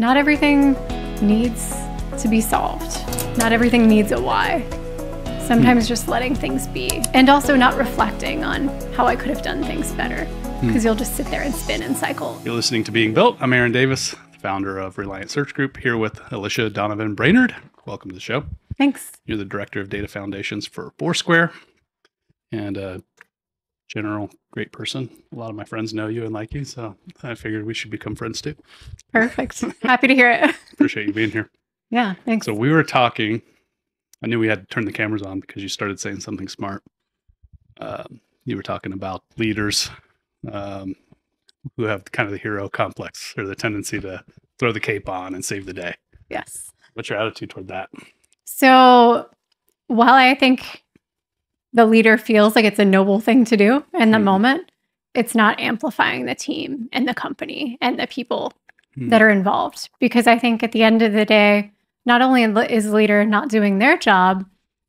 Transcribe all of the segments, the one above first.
not everything needs to be solved. Not everything needs a why. Sometimes hmm. just letting things be and also not reflecting on how I could have done things better hmm. because you'll just sit there and spin and cycle. You're listening to Being Built. I'm Aaron Davis, founder of Reliant Search Group, here with Alicia Donovan Brainerd. Welcome to the show. Thanks. You're the director of data foundations for Foursquare and a general great person. A lot of my friends know you and like you, so I figured we should become friends too. Perfect. Happy to hear it. Appreciate you being here. Yeah, thanks. So we were talking. I knew we had to turn the cameras on because you started saying something smart. Um, you were talking about leaders um, who have kind of the hero complex or the tendency to throw the cape on and save the day. yes. What's your attitude toward that? So while I think the leader feels like it's a noble thing to do in the Mhm. moment, it's not amplifying the team and the company and the people Hmm. that are involved. Because I think at the end of the day, not only is the leader not doing their job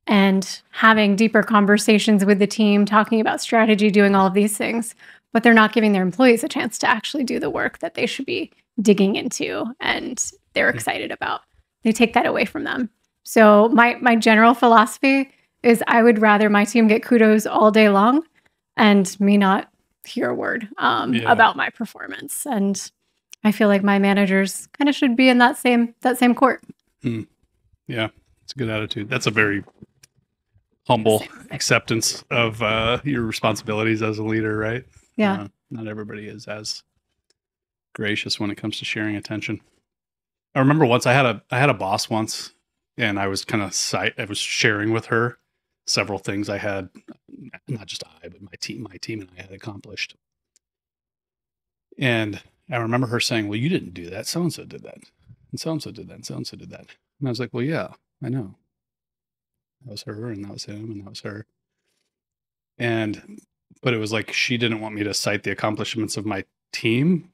and having deeper conversations with the team, talking about strategy, doing all of these things, but they're not giving their employees a chance to actually do the work that they should be digging into and they're excited about. They take that away from them. So my my general philosophy is I would rather my team get kudos all day long and me not hear a word um, Yeah. about my performance. And I feel like my managers kind of should be in that same that same court. Yeah, it's a good attitude. That's a very humble acceptance of uh, your responsibilities as a leader, right? Yeah. Uh, not everybody is as gracious when it comes to sharing attention. I remember once I had a I had a boss once, and I was kind of I was sharing with her several things I had, not just I, but my team, my team and I had accomplished. And I remember her saying, "Well, you didn't do that. So and so did that, and so and so did that, and so and so did that." And I was like, "Well, yeah, I know. That was her, and that was him, and that was her." And but it was like she didn't want me to cite the accomplishments of my team.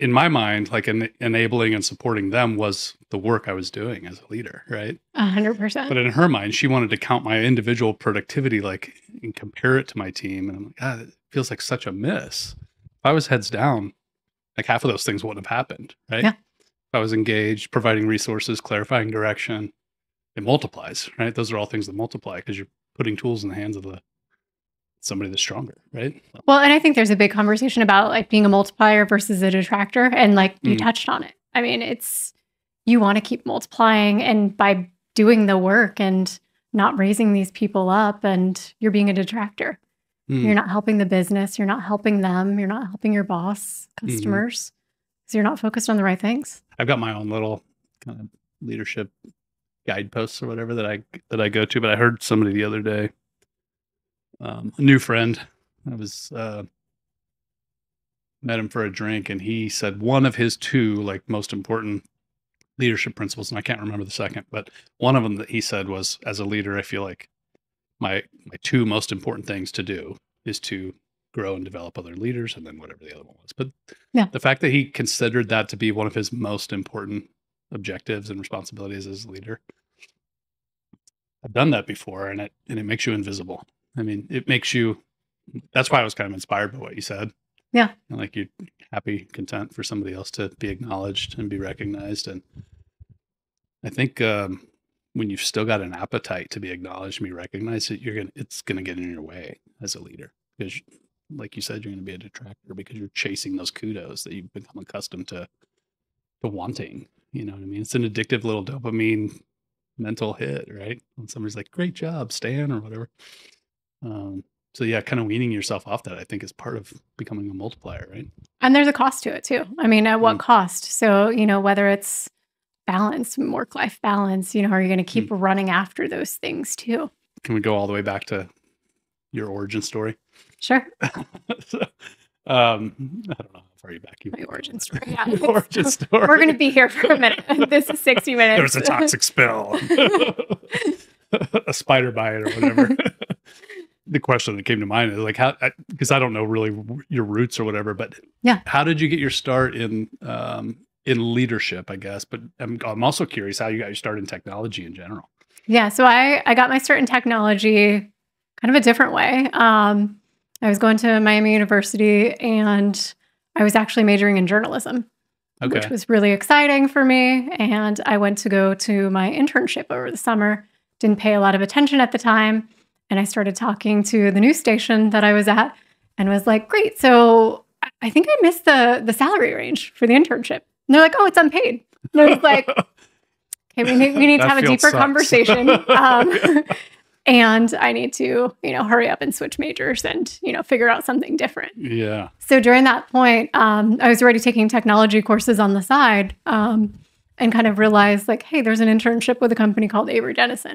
In my mind, like en- enabling and supporting them was the work I was doing as a leader, right? A hundred percent. But in her mind, she wanted to count my individual productivity, like and compare it to my team. And I'm like, God, it feels like such a miss. If I was heads down, like half of those things wouldn't have happened, right? Yeah. If I was engaged, providing resources, clarifying direction, it multiplies, right? Those are all things that multiply because you're putting tools in the hands of the somebody that's stronger, right? Well, and I think there's a big conversation about like being a multiplier versus a detractor. And like you Mm. touched on it. I mean, it's you want to keep multiplying and by doing the work and not raising these people up and you're being a detractor. Mm. You're not helping the business, you're not helping them, you're not helping your boss, Mm-hmm. customers. because you're not focused on the right things. I've got my own little kind of leadership guideposts or whatever that I that I go to. But I heard somebody the other day, um, a new friend. I was uh, met him for a drink, and he said one of his two like most important leadership principles, and I can't remember the second, but one of them that he said was, as a leader, I feel like my my two most important things to do is to grow and develop other leaders, and then whatever the other one was. But Yeah. the fact that he considered that to be one of his most important objectives and responsibilities as a leader. I've done that before and it and it makes you invisible. I mean, it makes you that's why I was kind of inspired by what you said. Yeah. And like you're happy, content for somebody else to be acknowledged and be recognized. And I think um when you've still got an appetite to be acknowledged and be recognized, that you're gonna it's gonna get in your way as a leader. Because like you said, you're gonna be a detractor because you're chasing those kudos that you've become accustomed to to wanting. You know what I mean? It's an addictive little dopamine mental hit, right? When somebody's like, "Great job, Stan," or whatever. Um, so yeah, kind of weaning yourself off that, I think, is part of becoming a multiplier, right? And there's a cost to it too. I mean, at what Mm. cost? So, you know, whether it's balance, work life balance, you know, are you going to keep running after those things too? Can we go all the way back to your origin story? Sure. So, um, I don't know how far you back you My origin story. Yeah. Your origin story. We're going to be here for a minute. this is 60 minutes. there was a toxic spill, a spider bite, or whatever. the question that came to mind is like how because I, don't know really your roots or whatever, but Yeah. how did you get your start in um, in leadership? I guess, but I'm I'm also curious how you got your start in technology in general. Yeah, so I I got my start in technology kind of a different way. Um, I was going to Miami University and I was actually majoring in journalism. Okay. which was really exciting for me. And I went to go to my internship over the summer. Didn't pay a lot of attention at the time. And I started talking to the news station that I was at and was like, great. So I- think I missed the the salary range for the internship. And they're like, oh, it's unpaid. And I was like, okay, we need, we need to have a deeper sucks. conversation. Um, and I need to, you know, hurry up and switch majors and, you know, figure out something different. yeah. So during that point, um, I was already taking technology courses on the side um, and kind of realized like, hey, there's an internship with a company called Avery Dennison.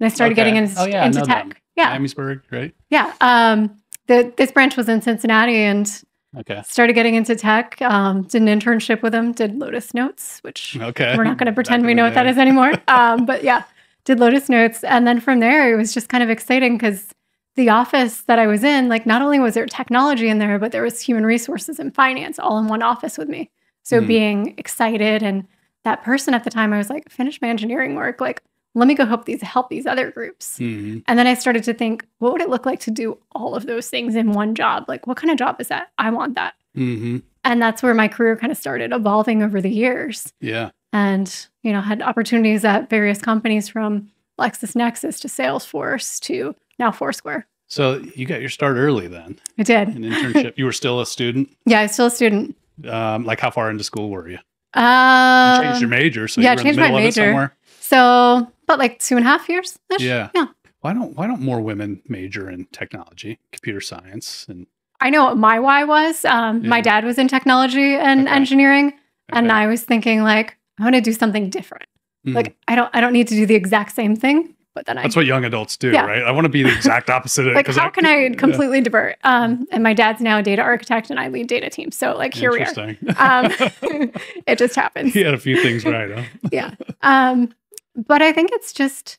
And I started Okay. getting into, Oh, yeah, into tech. them. Yeah. Amesburg, right? Yeah. Um, the, this branch was in Cincinnati and Okay. started getting into tech. Um, did an internship with them, did Lotus Notes, which Okay. we're not going to pretend we know what that is anymore. Um, but yeah, did Lotus Notes. And then from there, it was just kind of exciting because the office that I was in, like not only was there technology in there, but there was human resources and finance all in one office with me. So Hmm. being excited and that person at the time, I was like, finish my engineering work. Like, let me go help these help these other groups. Mhm. And then I started to think, what would it look like to do all of those things in one job? Like, what kind of job is that? I want that. Mhm. And that's where my career kind of started evolving over the years Yeah. and you know had opportunities at various companies from LexisNexis to Salesforce to now Foursquare. So you got your start early then, I did. an internship. you were still a student. Yeah, I was still a student. Um, like how far into school were you? You Um, changed your major, so yeah, you were in changed the my middle of it major. somewhere. so but like two and a half years. Yeah. Yeah. Why don't Why don't more women major in technology, computer science, and I know what my why was. Um, My dad was in technology and Okay. engineering, and Okay. I was thinking like I want to do something different. Mhm. Like I don't I don't need to do the exact same thing, but then I That's what young adults do, Yeah. right? I want to be the exact opposite of it. like how can I yeah. completely divert? Um, and my dad's now a data architect, and I lead data teams. So like here we are. Um, it just happens. he had a few things right, huh? yeah. Um, but I think it's just,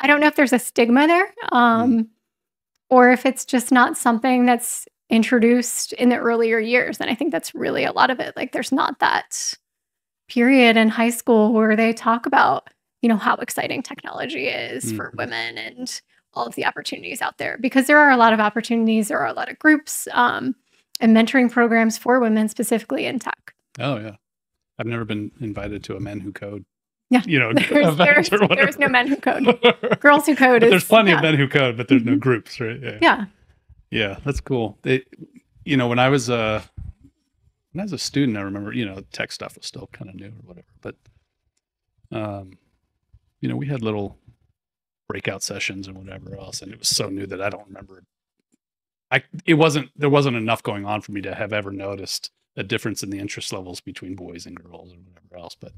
I don't know if there's a stigma there um, or if it's just not something that's introduced in the earlier years. And I think that's really a lot of it. Like there's not that period in high school where they talk about, you know, how exciting technology is for Mhm. women and all of the opportunities out there because there are a lot of opportunities. There are a lot of groups um, and mentoring programs for women specifically in tech. Oh yeah. I've never been invited to a men who code. Yeah. You know, There's, there's, there's no men who code. Girls who code is there's plenty of men who code, but there's no Mhm. groups, right? Yeah. Yeah. Yeah, that's cool. It, you know, when I was uh when I was a student, I remember, you know, tech stuff was still kind of new or whatever. But um, you know, we had little breakout sessions and whatever else, and it was so new that I don't remember. I it wasn't there wasn't enough going on for me to have ever noticed a difference in the interest levels between boys and girls or whatever else. But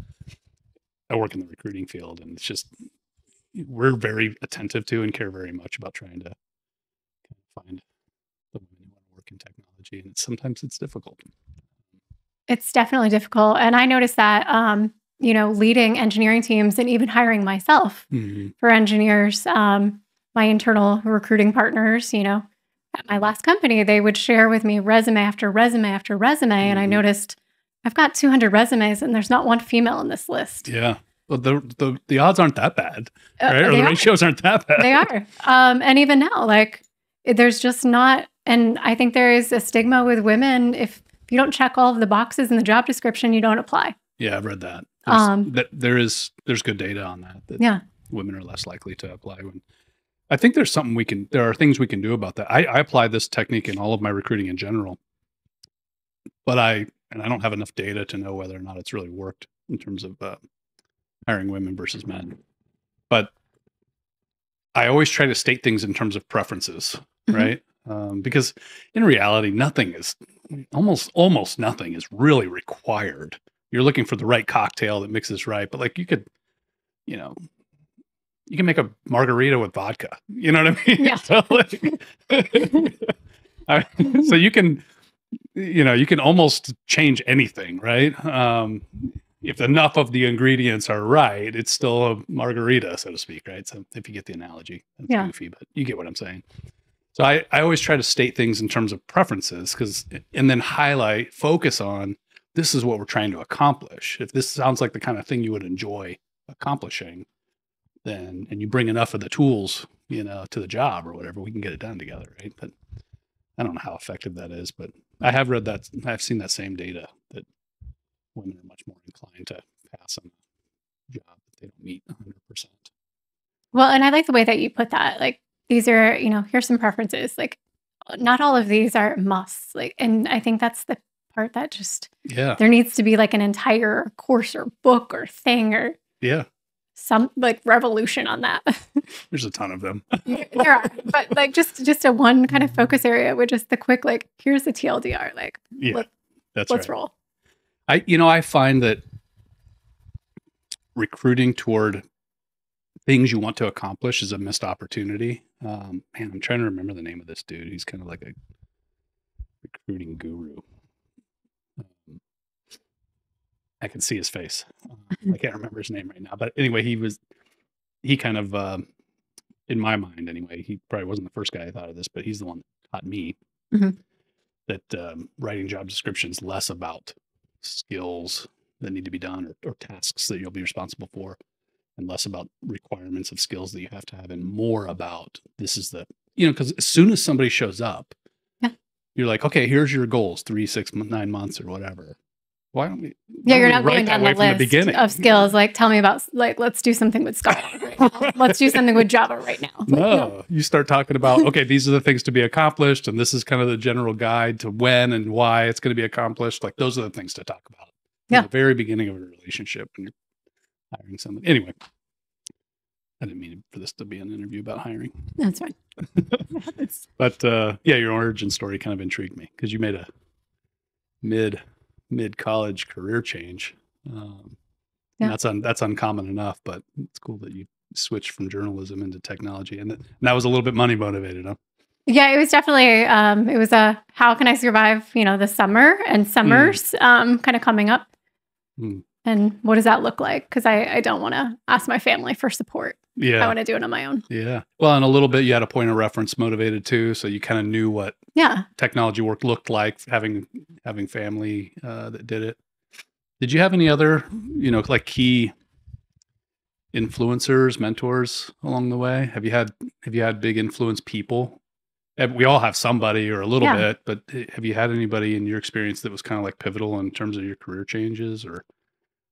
I work in the recruiting field, and it's just we're very attentive to and care very much about trying to find the women who want to work in technology, and it's, sometimes it's difficult. It's definitely difficult. And I noticed that, um, you know, leading engineering teams and even hiring myself for engineers, um, my internal recruiting partners, you know, at my last company, they would share with me resume after resume after resume. And I Mhm. noticed I've got 200 resumes and there's not one female in this list. Yeah, well, the the the odds aren't that bad, Uh, right? Or the are. ratios aren't that bad. they are. Um, and even now, like there's just not, and I think there is a stigma with women. If, if you don't check all of the boxes in the job description, you don't apply. Yeah, I've read that. Um, that there is there's good data on that. That Yeah. women are less likely to apply when. I think there's something we can. There are things we can do about that. I, I apply this technique in all of my recruiting in general, but I and I don't have enough data to know whether or not it's really worked in terms of uh, hiring women versus men. But I always try to state things in terms of preferences, Mhm. right? Um, because in reality, nothing is almost almost nothing is really required. You're looking for the right cocktail that mixes right, but like you could, you know, you can make a margarita with vodka. You know what I mean? Yeah. so, like, I- so you can, you know, you can almost change anything, right? Um, if enough of the ingredients are right, it's still a margarita, so to speak, right? So if you get the analogy, that's Yeah. goofy, but you get what I'm saying. So I, I always try to state things in terms of preferences because and then highlight, focus on this is what we're trying to accomplish. If this sounds like the kind of thing you would enjoy accomplishing, then and you bring enough of the tools, you know, to the job or whatever, we can get it done together, right? But I don't know how effective that is, but I have read that I've seen that same data that women are much more inclined to pass on a job that they don't meet 100%. Well, and I like the way that you put that. Like these are, you know, here's some preferences. Like not all of these are musts. Like, and I think that's the part that just Yeah. there needs to be like an entire course or book or thing or Yeah. some like revolution on that. There's a ton of them. there are, but like just just a one kind of focus area with just the quick like here's the TLDR. Like Yeah. Let- that's let's right. roll. I you know I find that recruiting toward things you want to accomplish is a missed opportunity. Um, man, I'm trying to remember the name of this dude. He's kind of like a recruiting guru. Um, I can see his face. Uh, I can't remember his name right now, but anyway, he was he kind of um, in my mind anyway. He probably wasn't the first guy I thought of this, but he's the one that taught me Mhm. that um, writing job descriptions less about skills that need to be done or, or tasks that you'll be responsible for and less about requirements of skills that you have to have and more about this is the you know because as soon as somebody shows up Yeah. you're like okay here's your goals three six nine months or whatever why don't we Yeah, you're not going down the list beginning? of skills. Like, tell me about like, let's do something with Scala right. Let's do something with Java right now. Like, no, you start talking about okay, these are the things to be accomplished, and this is kind of the general guide to when and why it's going to be accomplished. Like those are the things to talk about. Yeah. the very beginning of a relationship when you're hiring someone. Anyway, I didn't mean for this to be an interview about hiring, That's fine. But uh, yeah, your origin story kind of intrigued me because you made a mid mid college career change. Um, Yeah. that's un, that's uncommon enough, but it's cool that you switched from journalism into technology, and that, and that was a little bit money motivated, huh? yeah, it was definitely. Um, it was a how can I survive? You know, the summer and summers um, kind of coming up. Mm. And what does that look like? Because I, I don't want to ask my family for support. I want to do it on my own. yeah. Well, and a little bit you had a point of reference motivated too, so you kind of knew what Yeah. technology work looked like having having family uh, that did it. Did you have any other, you know, like key influencers, mentors along the way? Have you had have you had big influence people? We all have somebody or a little Yeah. bit, but eh, have you had anybody in your experience that was kind of like pivotal in terms of your career changes or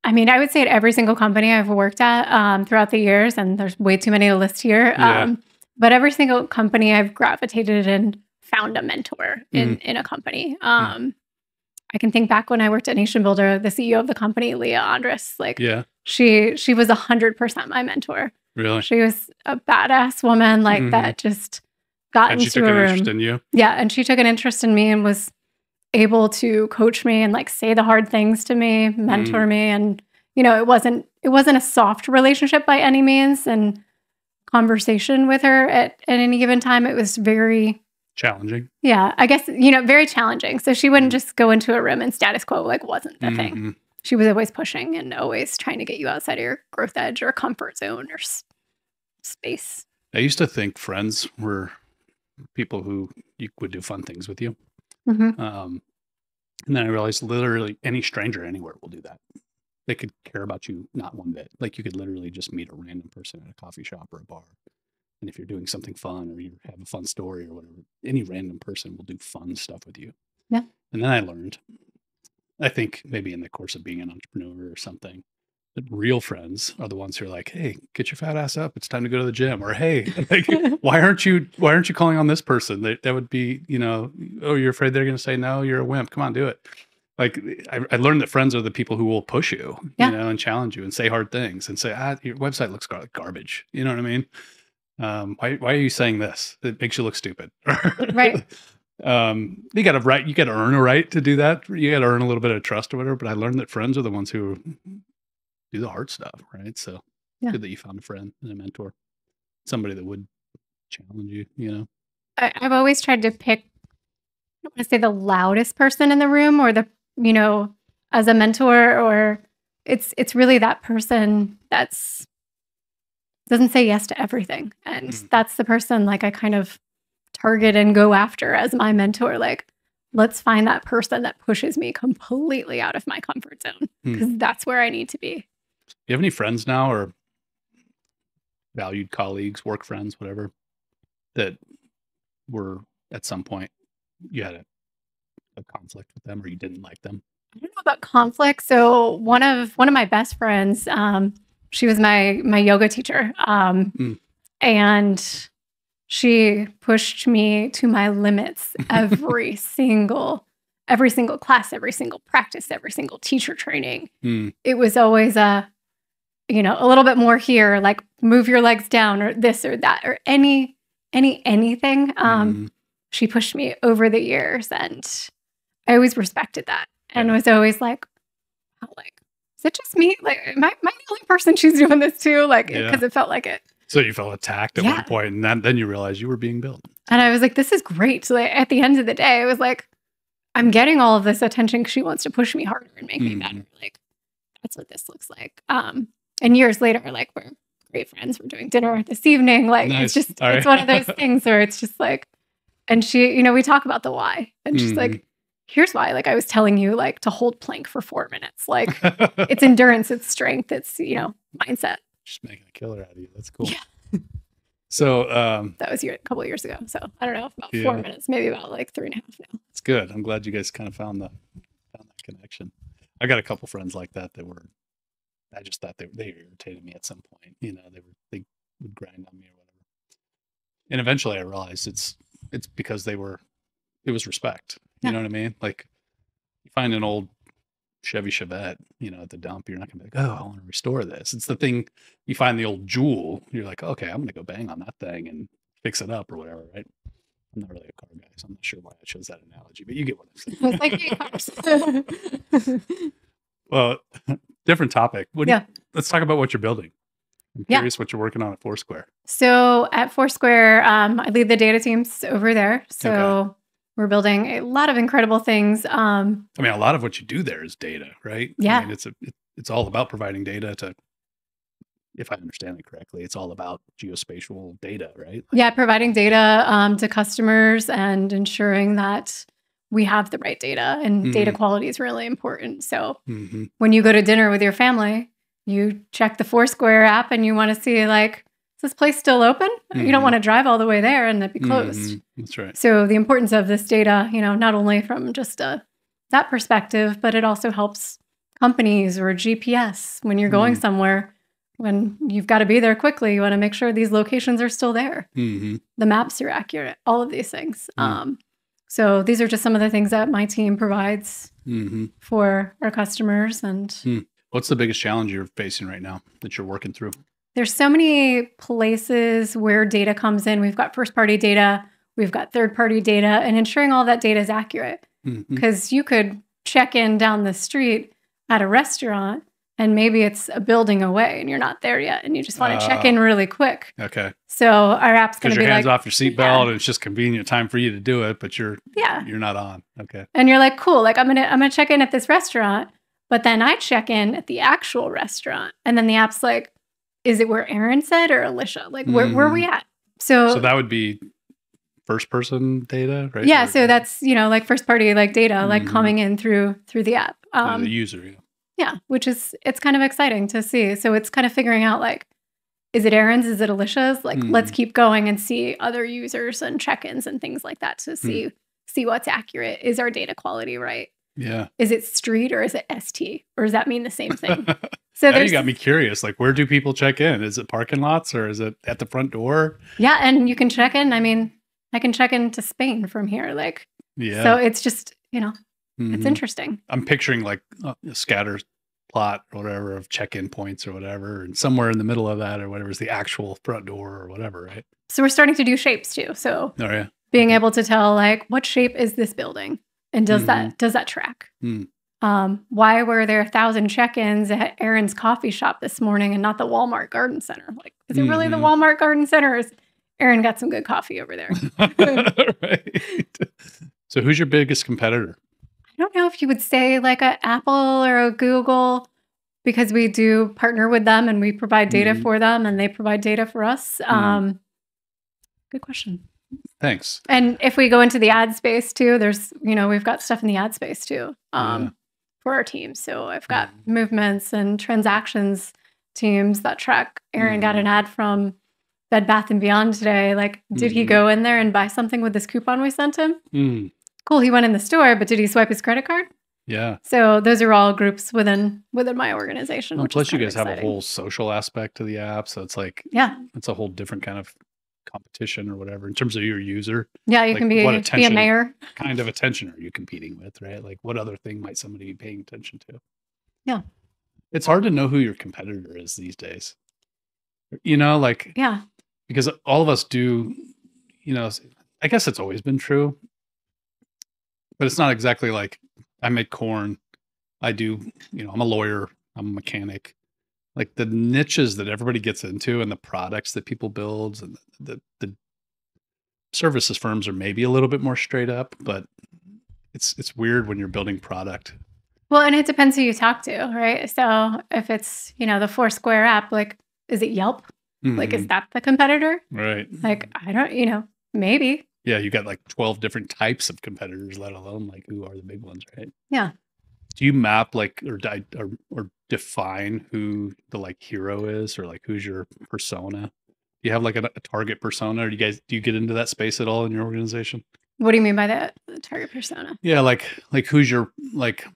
I mean, I would say at every single company I've worked at um, throughout the years, and there's way too many to list here. Yeah. Um, but every single company I've gravitated and found a mentor in Mm-hmm. in a company. Um, I can think back when I worked at Nation Builder, the CEO of the company, Lea Endres, like yeah, she she was a hundred percent my mentor. really? She was a badass woman like Mhm. that just got And she into took a an room. interest in you. Yeah, and she took an interest in me and was able to coach me and like say the hard things to me, mentor me and you know, it wasn't it wasn't a soft relationship by any means and conversation with her at, at any given time it was very Challenging. yeah, I guess you know, very challenging. So she wouldn't just go into a room and status quo like wasn't the thing. Mhm. She was always pushing and always trying to get you outside of your growth edge or comfort zone or s- space. I used to think friends were people who you would do fun things with you. Mhm. Um, and then I realized literally any stranger anywhere will do that. They could care about you not one bit. Like you could literally just meet a random person at a coffee shop or a bar. And if you're doing something fun or you have a fun story or whatever, any random person will do fun stuff with you. Yeah. And then I learned, I think maybe in the course of being an entrepreneur or something, real friends are the ones who are like, "Hey, get your fat ass up! It's time to go to the gym." Or, "Hey, like, why aren't you why aren't you calling on this person?" That that would be, you know, oh, you're afraid they're going to say no. You're a wimp. Come on, do it. Like I, I learned that friends are the people who will push you, Yeah. you know, and challenge you and say hard things and say, "Ah, your website looks gar- like garbage." You know what I mean? Um, why why are you saying this? It makes you look stupid. Right. um you got to right you got to earn a right to do that you got to earn a little bit of trust or whatever but i learned that friends are the ones who do the hard stuff right so Yeah. good that you found a friend and a mentor somebody that would challenge you you know I, I've always tried to pick, I don't want to say the loudest person in the room or the, you know, as a mentor, or it's it's really that person that's doesn't say yes to everything, and Mm. that's the person like I kind of target and go after as my mentor. Like, let's find that person that pushes me completely out of my comfort zone Hmm. because that's where I need to be. You have any friends now or valued colleagues work friends whatever that were at some point you had a, a conflict with them or you didn't like them I don't know about conflict. So one of one of my best friends, um, she was my my yoga teacher, um, Mm. and she pushed me to my limits every single every single class, every single practice, every single teacher training. Mm. It was always a you know a little bit more here, like move your legs down or this or that or any any anything. Um, Mhm. she pushed me over the years and I always respected that and Yeah. was always like, oh, like, is it just me? Like, am I, am I the only person she's doing this to? Like, Yeah. because it felt like it. So you felt attacked at Yeah. one point, and then, then you realized you were being built. And I was like, this is great. So like, at the end of the day, I was like, I'm getting all of this attention 'cause she wants to push me harder and make me Mhm. better. Like, that's what this looks like. Um, and years later, like, we're great friends. We're doing dinner this evening. Like, Nice. it's just, All it's right. one of those things where it's just like, and she, you know, we talk about the why. And she's Mhm. like, here's why. Like, I was telling you, like, to hold plank for four minutes. Like, it's endurance, it's strength, it's, you know, mindset. just making a killer out of you. That's cool. Yeah. So um, That was year, a couple of years ago. So I don't know, about four minutes, maybe about like three and a half now. it's good. I'm glad you guys kind of found the found that connection. I got a couple friends like that that were. I just thought they they irritated me at some point. You know, they were they would grind on me or whatever. And eventually, I realized it's it's because they were. It was respect. You Yeah. know what I mean? Like, you find an old Chevy Chevette, you know, at the dump, you're not gonna be like, oh, I want to restore this. It's the thing you find the old jewel, you're like, okay, I'm gonna go bang on that thing and fix it up or whatever, right? I'm not really a car guy, so I'm not sure why I chose that analogy, but you get what I'm saying. Like cars. well, different topic. What do you- Yeah. let's talk about what you're building. I'm Yeah. curious what you're working on at Foursquare. so at Foursquare, um, I lead the data teams over there. So we're building a lot of incredible things. Um, I mean, a lot of what you do there is data, right? I Yeah. mean, it's a, it, it's all about providing data to, if I understand it correctly, it's all about geospatial data, right? yeah, providing data um, to customers and ensuring that we have the right data and data Mhm. quality is really important. So hmm when you go to dinner with your family, you check the Foursquare app and you want to see like, is this place still open? You Mhm. don't want to drive all the way there and it be closed. Mhm. That's right. So the importance of this data, you know, not only from just a that perspective, but it also helps companies or GPS when you're going Mm. somewhere. When you've got to be there quickly, you want to make sure these locations are still there. hmm The maps are accurate. All of these things. Mm. Um, so these are just some of the things that my team provides hmm for our customers, and What's the biggest challenge you're facing right now that you're working through? there's so many places where data comes in. We've got first party data, we've got third party data, and ensuring all that data is accurate. Because you could check in down the street at a restaurant and maybe it's a building away and you're not there yet and you just want to check Oh. in really quick. Okay. So our app's going Because to your be hands like, off your seatbelt and it's just convenient time for you to do it, but you're yeah. you're not on. Okay. And you're like, cool, like I'm going to I'm going to check in at this restaurant, but then I check in at the actual restaurant and then the app's like, is it where Aaron said or Alicia? Like where where are we at? So, So that would be first person data, right? yeah, Or- so that's, you know, like first party like data like Mhm. coming in through through the app. Um the user. Yeah. Yeah, which is it's kind of exciting to see. So it's kind of figuring out like, is it Aaron's? Is it Alicia's? Like, let's Mhm. keep going and see other users and check-ins and things like that to see see what's accurate. Is our data quality right? Yeah. Is it street or is it ST? Or does that mean the same thing? So now you got me curious. Like, where do people check in? Is it parking lots or is it at the front door? yeah, and you can check in. I mean, I can check into Spain from here. Like, Yeah. so it's just you know, it's Mhm. interesting. I'm picturing like a scatter plot or whatever of check-in points or whatever, and somewhere in the middle of that or whatever is the actual front door or whatever, right? So we're starting to do shapes too. So Oh yeah. being Okay. able to tell like what shape is this building and does that does that track Mm. um, why were there a thousand check-ins at aaron's coffee shop this morning and not the walmart garden center like is it really the Mhm. walmart garden center is aaron got some good coffee over there right. So who's your biggest competitor? I don't know if you would say like a apple or a google because we do partner with them and we provide data Mhm. for them and they provide data for us Mhm. um, good question Thanks. And if we go into the ad space too, there's, you know, we've got stuff in the ad space too um, Yeah. for our team. So I've got Mhm. movements and transactions teams that track. Aaron got an ad from Bed Bath and Beyond today. Like, did he Mhm. go in there and buy something with this coupon we sent him? Cool. He went in the store, but did he swipe his credit card? Yeah. So those are all groups within within my organization. Well, plus, you guys have a whole social aspect to the app, so it's like yeah it's a whole different kind of competition or whatever in terms of your user. yeah you like, can be what be a mayor. Kind of attention are you competing with, right? Like, what other thing might somebody be paying attention to? Yeah. It's hard to know who your competitor is these days. You know, like Yeah because all of us do, you know, I guess it's always been true, but it's not exactly like I make corn. I do, you know, I'm a lawyer, I'm a mechanic. Like the niches that everybody gets into and the products that people build and the, the services firms are maybe a little bit more straight up, but it's it's weird when you're building product. Well, and it depends who you talk to, right? So if it's, you know, the Foursquare app, like, is it Yelp? Like, is Mhm. that the competitor? right. Like, I don't, you know, maybe. Yeah, you got like 12 different types of competitors, let alone like who are the big ones, right? Yeah. Do you map like or di- or, or define who the like hero is or like who's your persona? Do you have like a, a target persona or do you guys do you get into that space at all in your organization? What do you mean by that? The target persona? Yeah, like like who's your like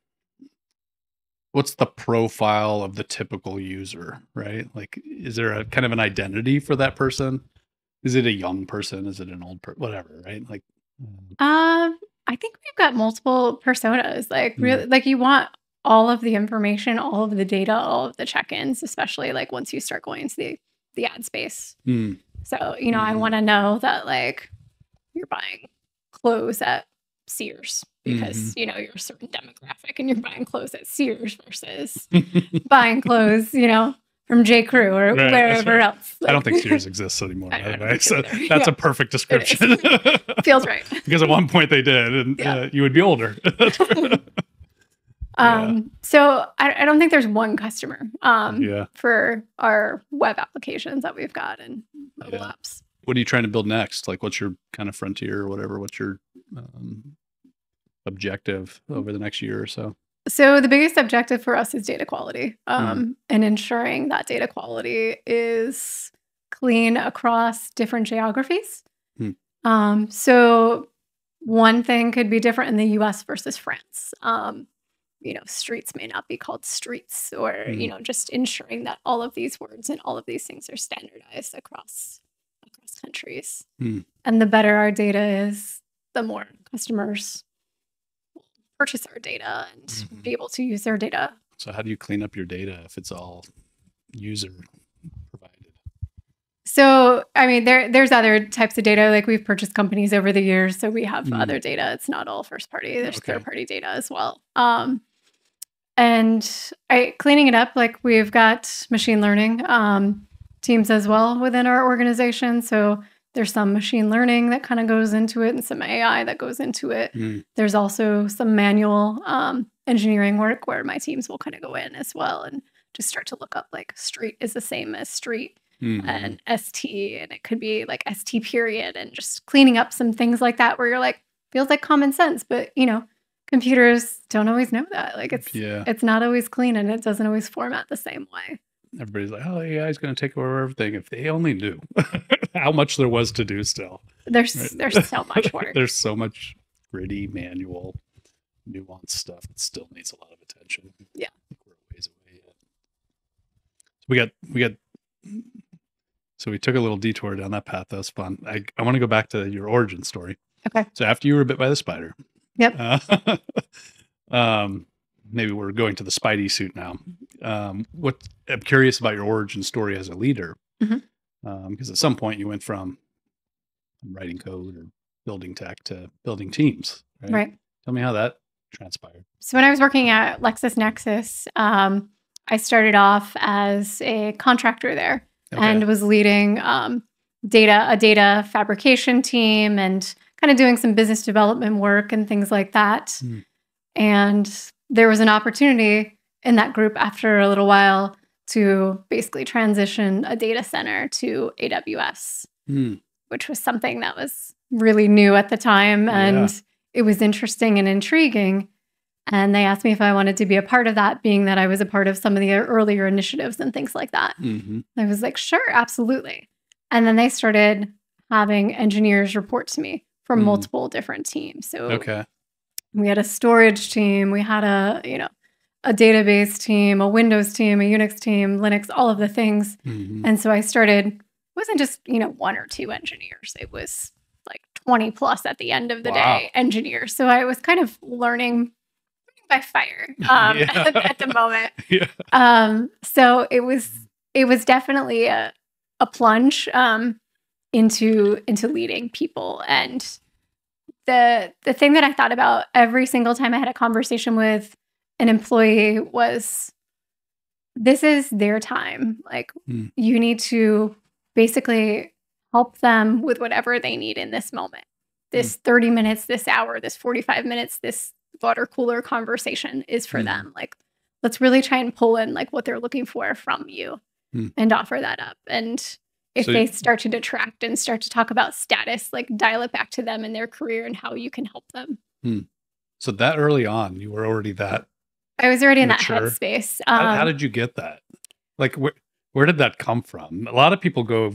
what's the profile of the typical user, right? Like is there a kind of an identity for that person? Is it a young person? Is it an old person? Whatever, right? Like um, Um, I think we've got multiple personas. Like, Hmm. really, like you want all of the information, all of the data, all of the check-ins, especially like once you start going into the the ad space. hmm. So, you know, I Mhm. want to know that like you're buying clothes at Sears because Mm-hmm. you know you're a certain demographic and you're buying clothes at Sears versus buying clothes, you know, from J. Crew or Right, wherever right. else. I don't think Sears exists anymore, by the way. So either. that's Yeah. a perfect description. feels right. because at one point they did, and Yeah. uh, you would be older. Um, so I, I don't think there's one customer um, yeah. for our web applications that we've got and mobile apps. What are you trying to build next? Like, what's your kind of frontier or whatever? What's your um, objective over the next year or so? So the biggest objective for us is data quality Mm-hmm. um, and ensuring that data quality is clean across different geographies. Hmm. Um, so one thing could be different in the U.S. versus France. Um, you know, streets may not be called streets, or you Hmm. know, just ensuring that all of these words and all of these things are standardized across across countries. Hmm. And the better our data is, the more customers purchase our data and Mhm. be able to use their data. So, how do you clean up your data if it's all user provided? So, I mean, there there's other types of data. Like we've purchased companies over the years, so we have Hmm. other data. It's not all first party. There's Okay. third party data as well. Um, and I cleaning it up. Like we've got machine learning um, teams as well within our organization. So there's some machine learning that kind of goes into it, and some AI that goes into it. Hmm. There's also some manual um, engineering work where my teams will kind of go in as well and just start to look up like street is the same as street Mhm. and ST, and it could be like ST period, and just cleaning up some things like that where you're like, feels like common sense, but you know, computers don't always know that. Like it's yeah, it's not always clean and it doesn't always format the same way. Everybody's like, "Oh, AI is going to take over everything." If they only knew how much there was to do, still There's Right. there's so much work. There's so much gritty, manual, nuanced stuff that still needs a lot of attention. Yeah. We're ways away yet. So we got we got so we took a little detour down that path. That was fun. I, I want to go back to your origin story. Okay. So after you were bit by the spider. Yep. Uh, um maybe we're going to the Spidey suit now. Um what I'm curious about your origin story as a leader. Mhm. Um, because at some point you went from writing code or building tech to building teams. Right. Right. Tell me how that transpired. So when I was working at LexisNexis, um, I started off as a contractor there. and was leading um, data a data fabrication team and kind of doing some business development work and things like that. Hmm. And there was an opportunity in that group after a little while to basically transition a data center to AWS, Hmm. which was something that was really new at the time and Yeah. it was interesting and intriguing. And they asked me if I wanted to be a part of that, being that I was a part of some of the earlier initiatives and things like that. hmm I was like, sure, absolutely. And then they started having engineers report to me from Mm. multiple different teams. So Okay. We had a storage team, we had a, you know, a database team, a Windows team, a Unix team, Linux, all of the things. Mhm. And so I started, it wasn't just, you know, one or two engineers. It was like 20 plus at the end of the Wow. day engineers. So I was kind of learning by fire um, Yeah. at the moment. yeah. Um, so it was it was definitely a a plunge um, into into leading people and the the thing that I thought about every single time I had a conversation with an employee was this is their time. Like Hmm. you need to basically help them with whatever they need in this moment. This 30 minutes, this hour, this 45 minutes, this water cooler conversation is for Hmm. them. Like let's really try and pull in like what they're looking for from you Hmm. and offer that up. And if So- they start to detract and start to talk about status, like dial it back to them and their career and how you can help them. So that early on, you were already that. I was already in that headspace. How, Um, how did you get that? Like, where, where did that come from? A lot of people go,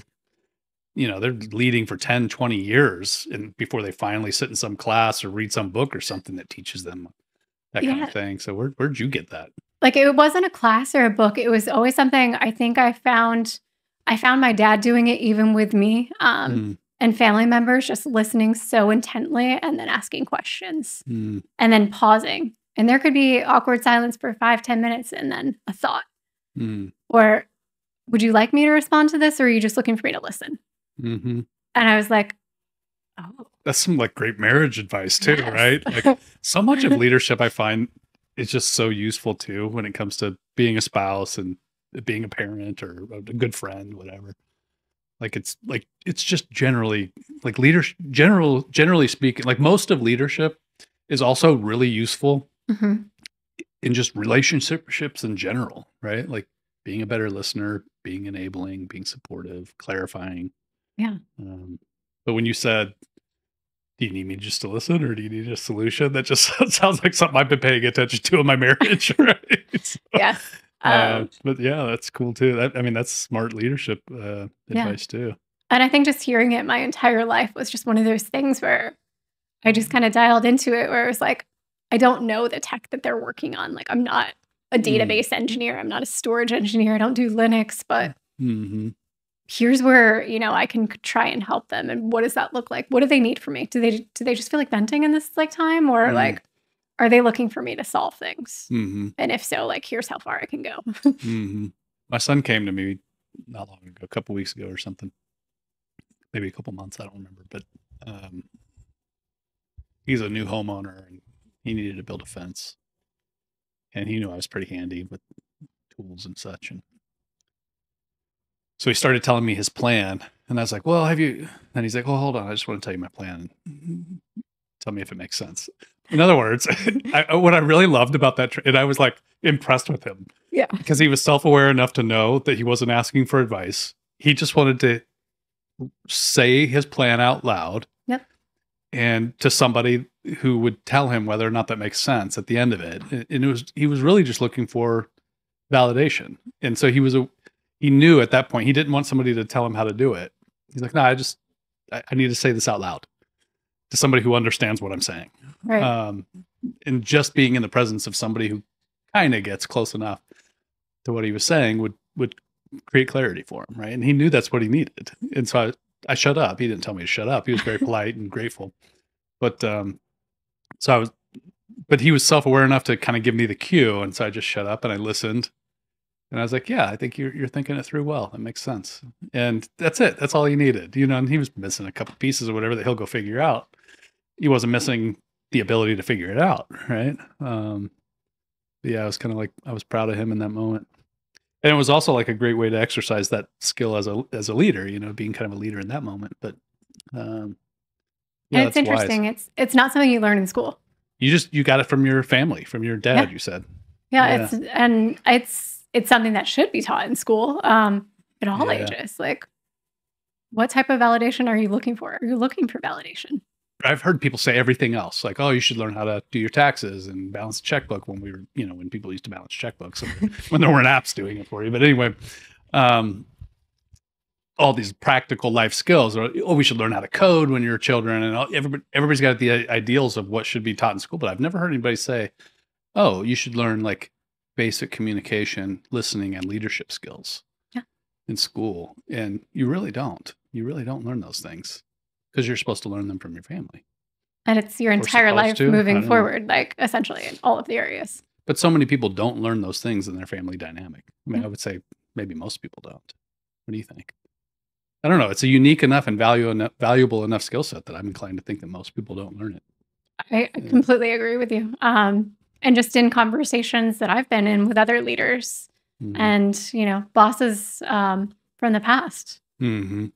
you know, they're leading for 10, 20 years and before they finally sit in some class or read some book or something that teaches them that kind of thing. So where, where'd you get that? like it wasn't a class or a book it was always something i think i found i found my dad doing it even with me um, Mm, and family members just listening so intently and then asking questions mm, and then pausing. And there could be awkward silence for five ten minutes and then a thought. Mm, or would you like me to respond to this or are you just looking for me to listen? Mhm. and i was like oh. That's some like great marriage advice too, yes. right? Like so much of leadership I find is just so useful too when it comes to being a spouse and being a parent or a good friend, whatever. Like it's like it's just generally like leadership general generally speaking, like most of leadership is also really useful Mhm. in just relationships in general, right? Like being a better listener, being enabling, being supportive, clarifying. Yeah. Um, but when you said, "Do you need me just to listen, or do you need a solution?" That just sounds like something I've been paying attention to in my marriage, right? So, yes uh, um, but yeah, that's cool too. That, I mean, that's smart leadership uh, Yeah. advice too. And I think just hearing it my entire life was just one of those things where I just kind of dialed into it where it was like, I don't know the tech that they're working on. Like, I'm not a database engineer, I'm not a storage engineer, I don't do Linux, but hmm here's where, you know, I can try and help them. And what does that look like? What do they need from me? Do they do they just feel like venting in this like time? Or Mm. like are they looking for me to solve things? hmm And if so, like here's how far I can go. hmm My son came to me not long ago, a couple weeks ago or something, maybe a couple months. I don't remember, but um, he's a new homeowner and he needed to build a fence, and he knew I was pretty handy with tools and such. And so he started telling me his plan, and I was like, "Well, have you?" And he's like, "Well, hold on, I just want to tell you my plan. And tell me if it makes sense." In other words, I, what I really loved about that, and I was like impressed with him Yeah. because he was self-aware enough to know that he wasn't asking for advice. He just wanted to say his plan out loud. Yep. And to somebody who would tell him whether or not that makes sense at the end of it. And it was he was really just looking for validation. And so he was a he knew at that point he didn't want somebody to tell him how to do it. He's like, no, I just I, I need to say this out loud to somebody who understands what I'm saying Right. um, and just being in the presence of somebody who kind of gets close enough to what he was saying would would create clarity for him, right? And he knew that's what he needed, and so I, I shut up. He didn't tell me to shut up. He was very polite and grateful, but um, so I was, but he was self aware enough to kind of give me the cue, and so I just shut up and I listened. And I was like, "Yeah, I think you're you're thinking it through well. It makes sense." And that's it. That's all he needed, you know. And he was missing a couple pieces or whatever that he'll go figure out. He wasn't missing the ability to figure it out, right? Um, yeah, I was kind of like I was proud of him in that moment, and it was also like a great way to exercise that skill as a as a leader, you know, being kind of a leader in that moment. But um, yeah, and it's that's wise. interesting. It's it's not something you learn in school. You just you got it from your family, from your dad. Yeah. You said, Yeah, Yeah. it's and it's it's something that should be taught in school um, at all Yeah. ages. Like, what type of validation are you looking for? Are you looking for validation? I've heard people say everything else, like, oh, you should learn how to do your taxes and balance a checkbook when we were, you know, when people used to balance checkbooks when there weren't apps doing it for you. But anyway, um, all these practical life skills or oh we should learn how to code when you're children and all, everybody, everybody's got the ideals of what should be taught in school but i've never heard anybody say oh you should learn like basic communication listening and leadership skills Yeah. in school and you really don't you really don't learn those things because you're supposed to learn them from your family And it's your entire life to. Moving don't know. forward, like essentially in all of the areas. but so many people don't learn those things in their family dynamic i mean Yeah. i would say maybe most people don't what do you think i don't know it's a unique enough and value enough, valuable enough skill set that i'm inclined to think that most people don't learn it I I Yeah. completely agree with you. Um, and just in conversations that I've been in with other leaders Mhm. and you know bosses um, from the past, Mhm.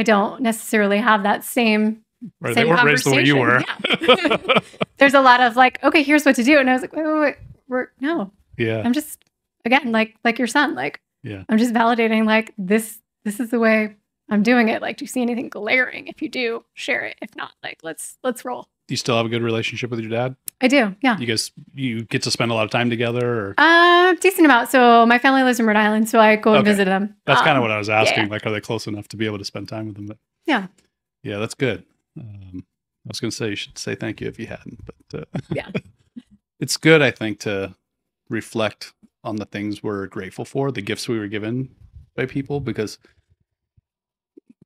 I don't necessarily have that same. Right, they Same weren't raised the way you were conversation, There's a lot of like, okay, here's what to do, and I was like, wait, wait, wait, we're no, yeah I'm just again like like your son, like Yeah. I'm just validating like this this is the way I'm doing it. Like, do you see anything glaring? If you do, share it. If not, like let's let's roll. You still have a good relationship with your dad I do, yeah. you guys you get to spend a lot of time together or Uh, decent amount. So my family lives in Rhode Island, so I go and Okay. visit them. that's kind of Um, what i was asking yeah. like are they close enough to be able to spend time with them but Yeah. yeah that's good um, i was going to say you should say thank you if you hadn't but uh, Yeah. it's good i think to reflect on the things we're grateful for the gifts we were given by people because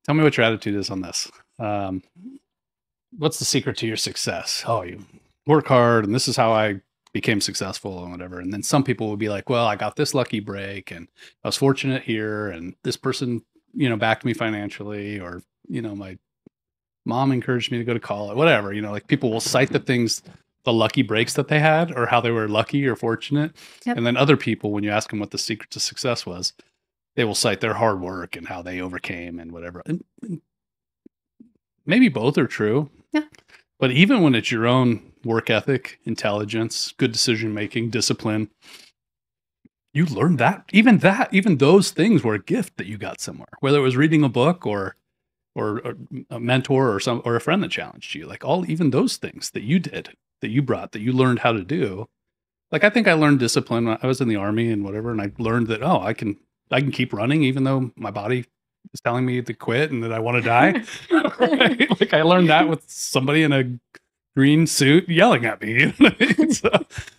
tell me what your attitude is on this um, what's the secret to your success? Oh you work hard and this is how i became successful and whatever. And then some people would be like well i got this lucky break and i was fortunate here and this person you know backed me financially or you know my mom encouraged me to go to college whatever you know like people will cite the things the lucky breaks that they had or how they were lucky or fortunate. Yep. and then other people when you ask them what the secret to success was they will cite their hard work and how they overcame and whatever. And, and maybe both are true Yeah. but even when it's your own work ethic intelligence good decision making discipline you learn that even that even those things were a gift that you got somewhere whether it was reading a book or or, or a mentor or some or a friend that challenged you like all even those things that you did that you brought that you learned how to do like i think i learned discipline when i was in the army and whatever and i learned that oh i can i can keep running even though my body is telling me to quit and that i want to die Right? like i learned that with somebody in a green suit yelling at me you know what I? So,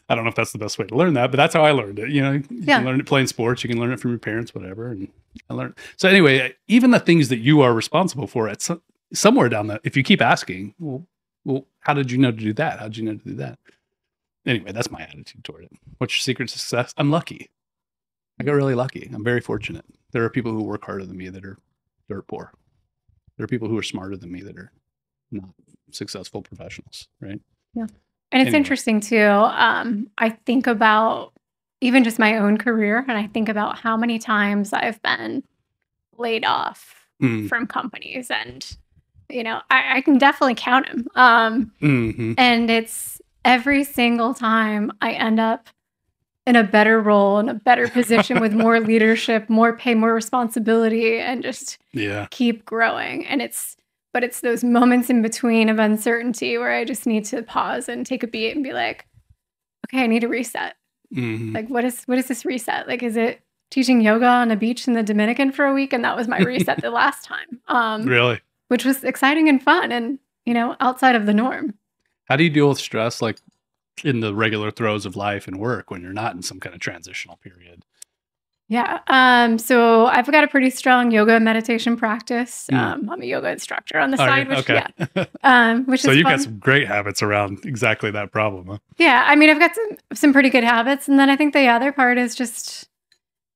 I don't know if that's the best way to learn that, but that's how I learned it. You know, you Yeah. can learn it playing sports. You can learn it from your parents, whatever. And I learned. So anyway, even the things that you are responsible for, at some, somewhere down the, if you keep asking, well, well, how did you know to do that? How did you know to do that? Anyway, that's my attitude toward it. What's your secret to success? I'm lucky. I got really lucky. I'm very fortunate. There are people who work harder than me that are dirt poor. There are people who are smarter than me that are not successful professionals, right? Yeah. And it's Anyway. interesting too. Um, I think about even just my own career, and I think about how many times I've been laid off Mm, from companies, and you know, I, I can definitely count them. Um, mhm. and it's every single time I end up in a better role, in a better position with more leadership, more pay, more responsibility, and just Yeah. keep growing. And it's, but it's those moments in between of uncertainty where I just need to pause and take a beat and be like, okay, I need a reset. Mhm. Like, what is, what is this reset? Like, is it teaching yoga on a beach in the Dominican for a week? And that was my reset the last time, um, Really? which was exciting and fun and, you know, outside of the norm. How do you deal with stress like in the regular throes of life and work when you're not in some kind of transitional period? Yeah. Um, so I've got a pretty strong yoga and meditation practice. Mm. Um, I'm a yoga instructor on the Oh, side, yeah, which yeah, um, which so is you've fun. got some great habits around exactly that problem, huh? Yeah, I mean, I've got some some pretty good habits, and then I think the other part is just,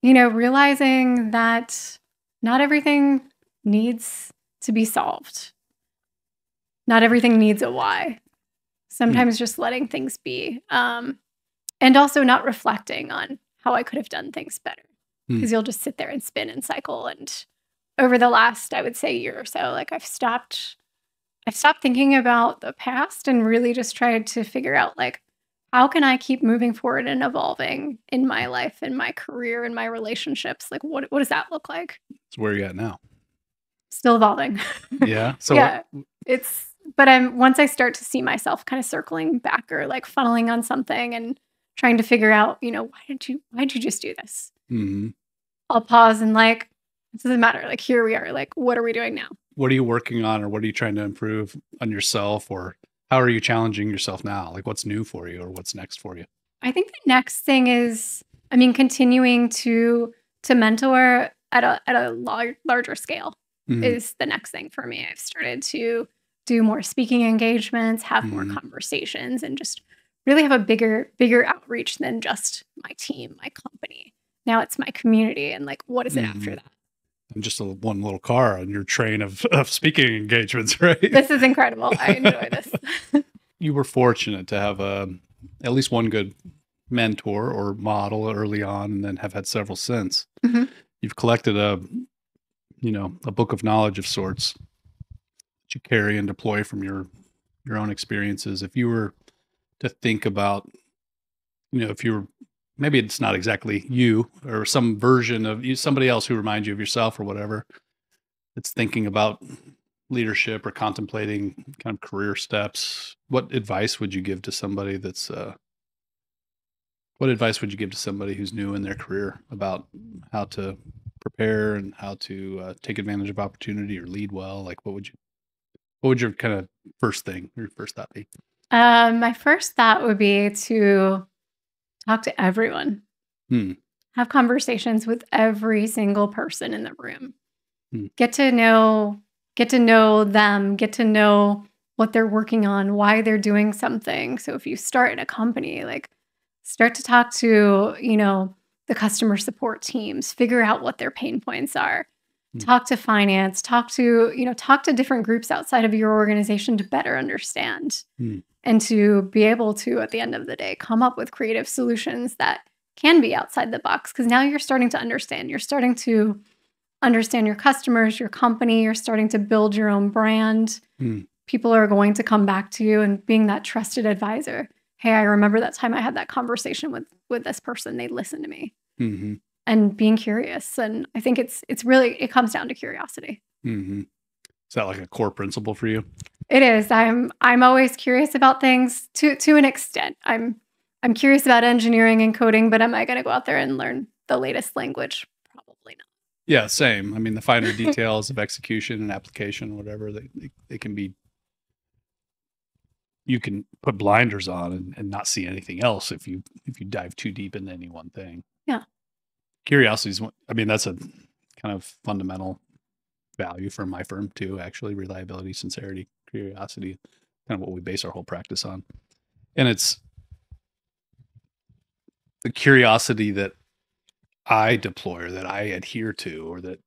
you know, realizing that not everything needs to be solved. Not everything needs a why. Sometimes just letting things be, um, and also not reflecting on how I could have done things better, Hmm. because you'll just sit there and spin and cycle. And over the last, I would say, year or so, like I've stopped I've stopped thinking about the past and really just tried to figure out like how can I keep moving forward and evolving in my life, in my career, in my relationships? Like what what does that look like? It's where you're at now. Still evolving. Yeah. So yeah. It's but I'm once I start to see myself kind of circling back or like funneling on something and trying to figure out, you know, why did you why did you just do this? Mhm. I'll pause and like, It doesn't matter. Like here we are. Like what are we doing now? What are you working on, or what are you trying to improve on yourself, or how are you challenging yourself now? Like what's new for you, or what's next for you? I think the next thing is, I mean, continuing to to mentor at a at a lar- larger scale Mhm. is the next thing for me. I've started to do more speaking engagements, have more Mhm. conversations, and just really have a bigger bigger outreach than just my team, my company. Now it's my community, and like, what is it after Mhm. that? And just a, one little car on your train of, of speaking engagements, right? This is incredible. I enjoy this. you were fortunate to have a, at least one good mentor or model early on, and then have had several since. Mhm. You've collected a, you know, a book of knowledge of sorts that you carry and deploy from your your own experiences. If you were to think about, you know, if you were maybe it's not exactly you or some version of you, somebody else who reminds you of yourself or whatever, it's thinking about leadership or contemplating kind of career steps, what advice would you give to somebody that's uh what advice would you give to somebody who's new in their career about how to prepare and how to uh, take advantage of opportunity or lead well? Like what would you what would your kind of first thing, your first thought be? Um, my first thought would be to talk to everyone. Hmm. Have conversations with every single person in the room. Hmm. Get to know get to know them, get to know what they're working on, why they're doing something. So if you start in a company, like start to talk to, you know, the customer support teams, figure out what their pain points are. Hmm. Talk to finance, talk to, you know, talk to different groups outside of your organization to better understand Hmm. and to be able to at the end of the day come up with creative solutions that can be outside the box because now you're starting to understand you're starting to understand your customers your company you're starting to build your own brand Hmm. people are going to come back to you and being that trusted advisor hey i remember that time i had that conversation with with this person they listened to me Mm-hmm. And being curious and i think it's it's really it comes down to curiosity Mm-hmm. Is that like a core principle for you? It is. I'm I'm always curious about things to to an extent. I'm I'm curious about engineering and coding, but am I going to go out there and learn the latest language? Probably not. Yeah, same. I mean, the finer details of execution and application, whatever, they, they, they can be, you can put blinders on and, and not see anything else if you, if you dive too deep into any one thing. Yeah. Curiosity is, one- I mean, that's a kind of fundamental value for my firm too, actually. Reliability, sincerity, curiosity, kind of what we base our whole practice on. And it's the curiosity that I deploy or that I adhere to or that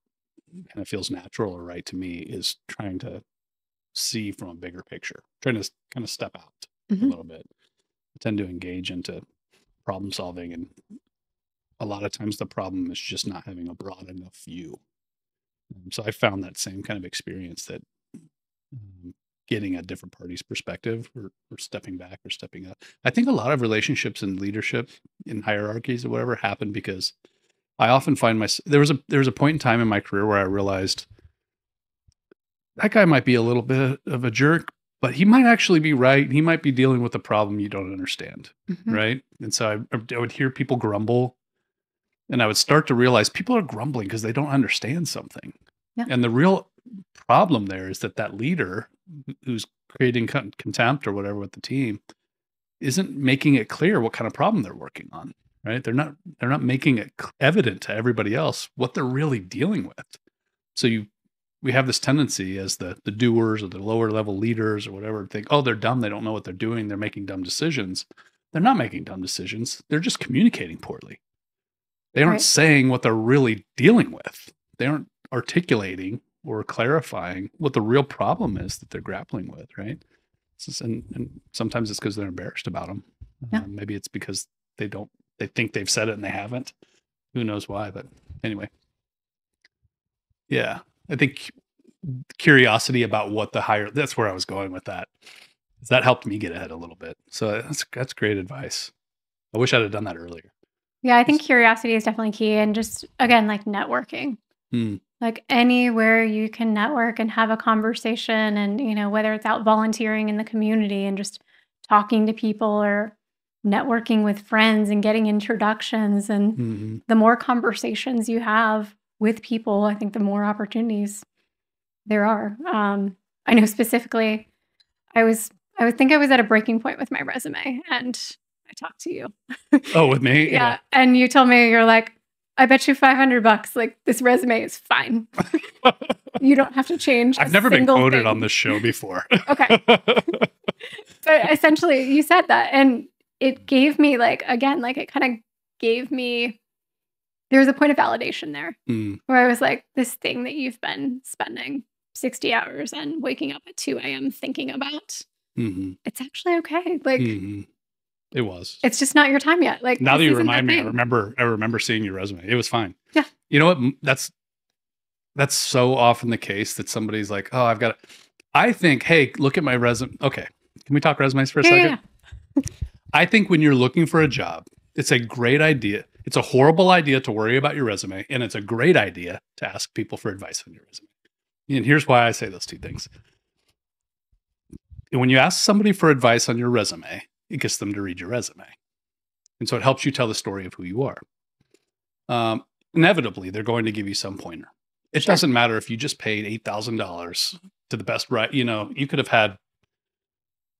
kind of feels natural or right to me is trying to see from a bigger picture, trying to kind of step out a Mhm. little bit. I tend to engage into problem solving, and a lot of times the problem is just not having a broad enough view. Um, so I found that same kind of experience that um, getting a different party's perspective or, or stepping back or stepping up. I think a lot of relationships and leadership in hierarchies or whatever happen because I often find my there was a there was a point in time in my career where I realized that guy might be a little bit of a jerk, but he might actually be right. He might be dealing with a problem you don't understand, Mhm. right? And so I, I would hear people grumble, and I would start to realize people are grumbling because they don't understand something. Yeah. And the real problem there is that that leader who's creating con- contempt or whatever with the team isn't making it clear what kind of problem they're working on right? They're not they're not making it evident to everybody else what they're really dealing with. So you we have this tendency as the the doers or the lower level leaders or whatever think oh they're dumb. They don't know what they're doing. They're making dumb decisions. They're not making dumb decisions. They're just communicating poorly they aren't Right. saying what they're really dealing with. They aren't articulating or clarifying what the real problem is that they're grappling with right? Just- and, and sometimes it's because they're embarrassed about them Yeah. uh, maybe it's because they don't they think they've said it and they haven't. Who knows why but anyway. Yeah i think curiosity about what the higher that's where i was going with that. That helped me get ahead a little bit. So that's that's great advice. I wish i'd have done that earlier Yeah, I think curiosity is definitely key, and just again, like networking. Hmm. Like anywhere you can network and have a conversation, and you know whether it's out volunteering in the community and just talking to people or networking with friends and getting introductions and Mhm. the more conversations you have with people, I think the more opportunities there are. Um, I know specifically, I was I would think I was at a breaking point with my resume, and I talked to you. Oh, with me? yeah, and you told me you're like, I bet you five hundred bucks. Like this resume is fine. you don't have to change. I've never been quoted thing. on this show before. Okay. but essentially you said that and it gave me like again like it kind of gave me there was a point of validation there Mm, where i was like this thing that you've been spending 60 hours and waking up at 2 a.m thinking about mhm, it's actually okay like mhm. It was. it's just not your time yet like now that you remind me, I remember. I remember seeing your resume. It was fine. Yeah. You know what? That's that's so often the case that somebody's like, "Oh, I've got." I think, hey, look at my resume. Okay, can we talk resumes for a yeah, second? yeah. I think when you're looking for a job, it's a great idea. It's a horrible idea to worry about your resume, and it's a great idea to ask people for advice on your resume. And here's why I say those two things. When you ask somebody for advice on your resume, it gets them to read your resume. And so it helps you tell the story of who you are. Um, inevitably, they're going to give you some pointer. It Sure. doesn't matter if you just paid $8,000 to the best right. You know, you could have had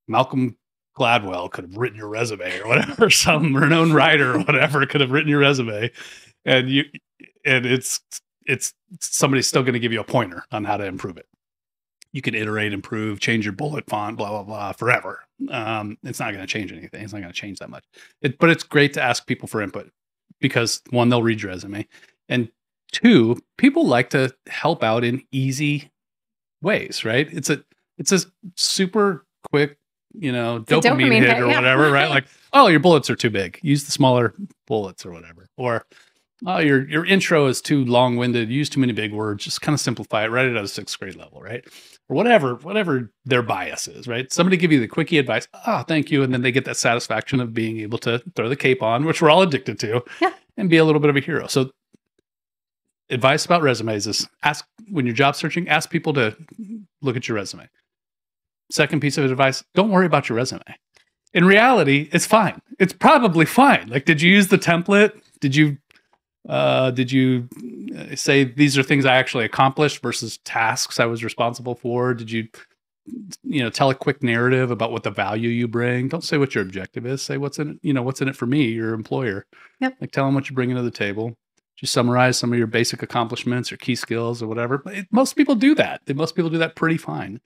Malcolm Gladwell could have written your resume or whatever, some renowned writer or whatever could have written your resume. And you, and it's, it's somebody's still going to give you a pointer on how to improve it. You can iterate, improve, change your bullet font, blah, blah, blah, forever. Um, it's not going to change anything. It's not going to change that much. It, but it's great to ask people for input because one, they'll read your resume. And two, people like to help out in easy ways, right? It's a, it's a super quick, you know, dopamine, dopamine hit, hit, or yeah. whatever, right? Like, oh, your bullets are too big. Use the smaller bullets or whatever. Or, oh, your your intro is too long winded. Use too many big words. Just kind of simplify it. Write it at a sixth grade level, right? Or whatever, whatever their bias is, right? Somebody give you the quickie advice. Oh, thank you, and then they get that satisfaction of being able to throw the cape on, which we're all addicted to, Yeah. and be a little bit of a hero. So, advice about resumes is ask when you're job searching. Ask people to look at your resume. Second piece of advice: don't worry about your resume. In reality, it's fine. It's probably fine. Like, did you use the template? Did you uh, did you uh, say these are things I actually accomplished versus tasks I was responsible for? Did you, you know, tell a quick narrative about what the value you bring? Don't say what your objective is. Say what's in it. You know, what's in it for me, your employer. Yep. Like tell them what you're bringing to the table. Just summarize some of your basic accomplishments or key skills or whatever. But it- most people do that. Most people do that pretty fine.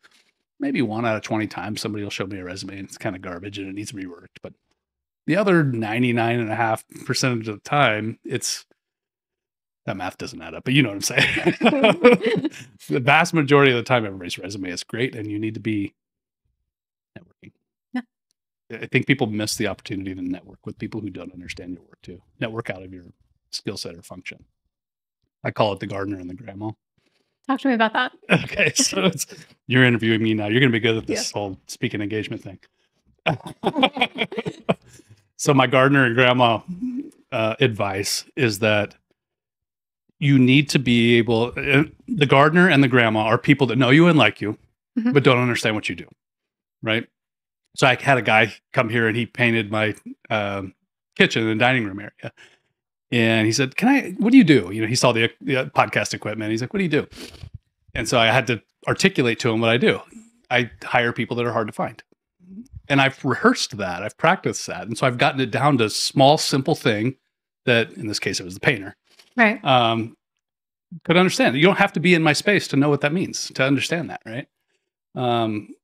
Maybe one out of 20 times somebody will show me a resume and it's kind of garbage and it needs to be reworked. But the other 99.5% of the time, it's that math doesn't add up, but you know what I'm saying. the vast majority of the time, everybody's resume is great, and you need to be networking. Yeah. I think people miss the opportunity to network with people who don't understand your work too. Network out of your skill set or function. I call it the gardener and the grandma. talk to me about that Okay, so it's, you're interviewing me now. You're going to be good at this whole speaking engagement thing. so my gardener and grandma uh, advice is that you need to be able. uh, The gardener and the grandma are people that know you and like you, Mhm. but don't understand what you do, right? So I had a guy come here and he painted my um, kitchen and dining room area. And he said, "Can I? What do you do?" You know, he saw the, the uh, podcast equipment. He's like, "What do you do?" And so I had to articulate to him what I do. I hire people that are hard to find. And I've rehearsed that. I've practiced that. And so I've gotten it down to a small, simple thing that in this case it was the painter. Right Um, could understand. You don't have to be in my space to know what that means, to understand that, right? Um,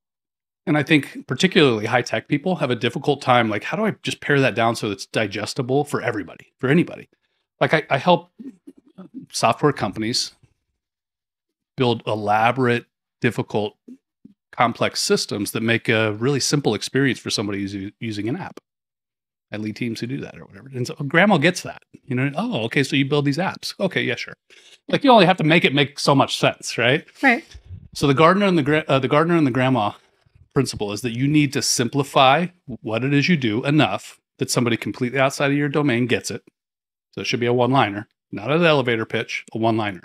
and I think particularly high tech people have a difficult time. Like, how do I just pare that down so it's digestible for everybody, for anybody? Like, I, I help software companies build elaborate, difficult, complex systems that make a really simple experience for somebody using an app. I lead teams who do that or whatever. And so grandma gets that. You know, oh, okay, so you build these apps. Okay, yeah, sure. Like you only have to make it make so much sense, right? right So the gardener and the uh, the gardener and the grandma principle is that you need to simplify what it is you do enough that somebody completely outside of your domain gets it. So it should be a one-liner, not an elevator pitch, a one-liner.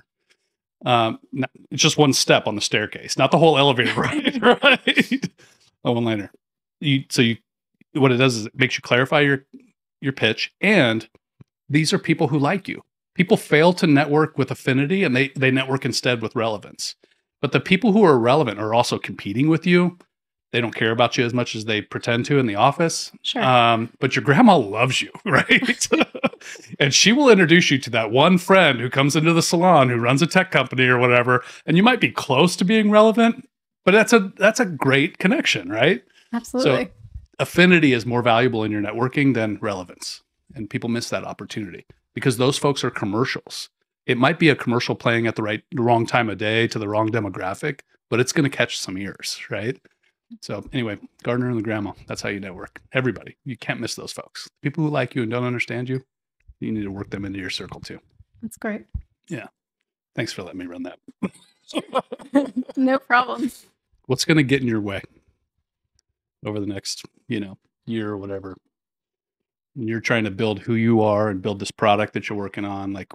Um, not- it's just one step on the staircase, not the whole elevator ride, right? a one-liner. You so you what it does is it makes you clarify your your pitch, and these are people who like you. People fail to network with affinity and they they network instead with relevance. But the people who are relevant are also competing with you. They don't care about you as much as they pretend to in the office. Sure. Um, but your grandma loves you, right? and she will introduce you to that one friend who comes into the salon who runs a tech company or whatever. And you might be close to being relevant, but that's a that's a great connection, right? Absolutely. Affinity is more valuable in your networking than relevance. And people miss that opportunity because those folks are commercials. It might be a commercial playing at the right the wrong time of day to the wrong demographic, but it's going to catch some ears, right? So anyway, gardener and the grandma, that's how you network. Everybody. You can't miss those folks. People who like you and don't understand you, you need to work them into your circle too. That's great. Yeah. Thanks for letting me run that. no problem. What's going to get in your way over the next, you know, year or whatever? When you're trying to build who you are and build this product that you're working on, like